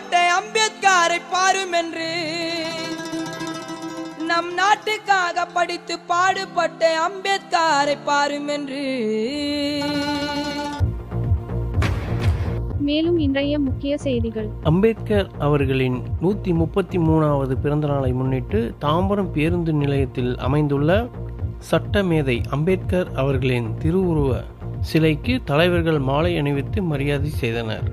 பாடுபட்ட அம்பேத்கரை பாரும் என்று. நம் நாட்டுக்காக படித்து பாடுபட்ட அம்பேத்கரை பாரும் என்று. மேலும் இன்றைய முக்கிய செய்திகள். அம்பேத்கர் அவர்களின் நூற்றி முப்பத்தி மூணாவது பிறந்த நாளை முன்னிட்டு தாம்பரம் பேருந்து நிலையத்தில் அமைந்துள்ள சட்டமேதை அம்பேத்கர் அவர்களின் திருவுருவ சிலைக்கு தலைவர்கள் மாலை அணிவித்து மரியாதை செய்தனர்.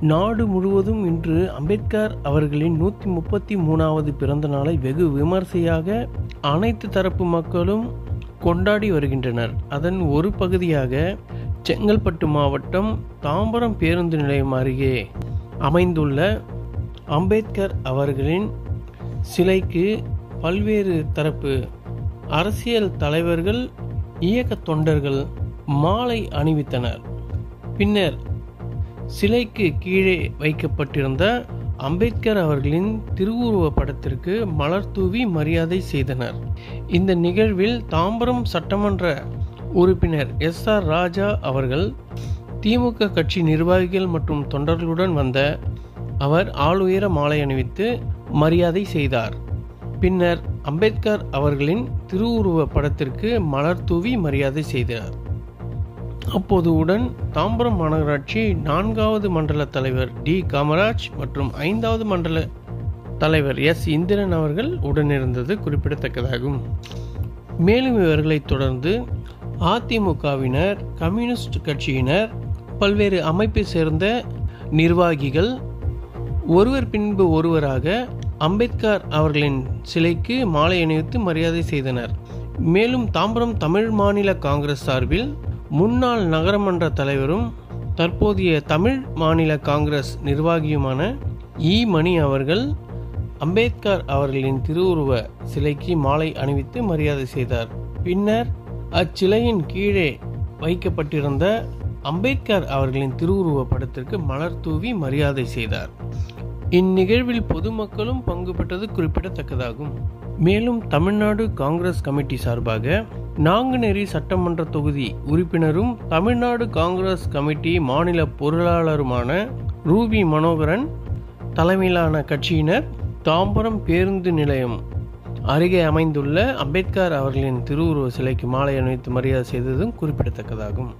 நாடு முழுவதும் இன்று அம்பேத்கர் அவர்களின் நூற்றி முப்பத்தி மூணாவது பிறந்த நாளை வெகு விமர்சையாக அனைத்து தரப்பு மக்களும் கொண்டாடி வருகின்றனர். அதன் ஒரு பகுதியாக செங்கல்பட்டு மாவட்டம் தாம்பரம் பேருந்து நிலையம் அருகே அமைந்துள்ள அம்பேத்கர் அவர்களின் சிலைக்கு பல்வேறு தரப்பு அரசியல் தலைவர்கள் இயக்க தொண்டர்கள் மாலை அணிவித்தனர். பின்னர் சிலைக்கு கீழே வைக்கப்பட்டிருந்த அம்பேத்கர் அவர்களின் திருவுருவ படத்திற்கு மலர் தூவி மரியாதை செய்தனர். இந்த நிகழ்வில் தாம்பரம் சட்டமன்ற உறுப்பினர் எஸ் ஆர் ராஜா அவர்கள் திமுக கட்சி நிர்வாகிகள் மற்றும் தொண்டர்களுடன் வந்த அவர் ஆளுயர மாலை அணிவித்து மரியாதை செய்தார். பின்னர் அம்பேத்கர் அவர்களின் திருவுருவ படத்திற்கு மலர் தூவி மரியாதை செய்தார். அப்போது உடன் தாம்பரம் மாநகராட்சி நான்காவது மண்டல தலைவர் டி. காமராஜ் மற்றும் ஐந்தாவது மண்டல தலைவர் எஸ். இந்திரன் அவர்கள் உடனிருந்தது குறிப்பிடத்தக்கதாகும். மேலும் இவர்களைத் தொடர்ந்து அதிமுகவினர் கம்யூனிஸ்ட் கட்சியினர் பல்வேறு அமைப்பை சேர்ந்த நிர்வாகிகள் ஒருவர் பின்பு ஒருவராக அம்பேத்கர் அவர்களின் சிலைக்கு மாலை அணிவித்து மரியாதை செய்தனர். மேலும் தாம்பரம் தமிழ் மாநில காங்கிரஸ் சார்பில் முன்னாள் நகரமன்ற தலைவரும் தற்போதைய தமிழ் மாநில காங்கிரஸ் நிர்வாகியுமான இ. மணி அவர்கள் அம்பேத்கர் அவர்களின் திருவுருவ சிலைக்கு மாலை அணிவித்து மரியாதை செய்தார். பின்னர் அச்சிலையின் கீழே வைக்கப்பட்டிருந்த அம்பேத்கர் அவர்களின் திருவுருவ படத்திற்கு மலர் தூவி மரியாதை செய்தார். இந்நிகழ்வில் பொதுமக்களும் பங்கு பெற்றது குறிப்பிடத்தக்கதாகும். மேலும் தமிழ்நாடு காங்கிரஸ் கமிட்டி சார்பாக நாங்குநேரி சட்டமன்ற தொகுதி உறுப்பினரும் தமிழ்நாடு காங்கிரஸ் கமிட்டி மாநில பொருளாளருமான ரூபி மனோகரன் தலைமையிலான கட்சியினர் தாம்பரம் பேருந்து நிலையம் அருகே அமைந்துள்ள அம்பேத்கர் அவர்களின் திருவுருவ சிலைக்கு மாலை அணிவித்து மரியாதை செய்ததும் குறிப்பிடத்தக்கதாகும்.